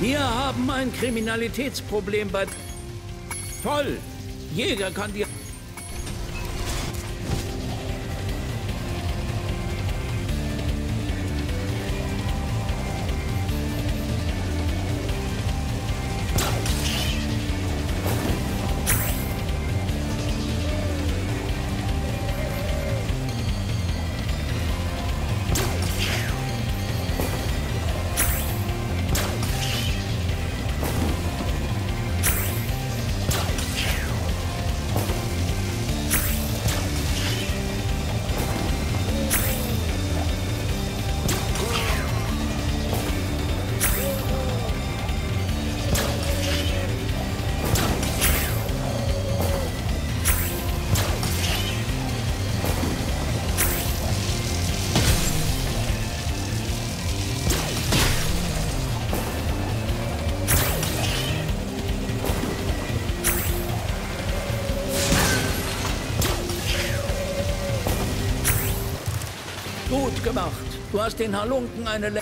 Wir haben ein Kriminalitätsproblem bei... Toll! Jäger kann dir... Gut gemacht. Du hast den Halunken eine... Le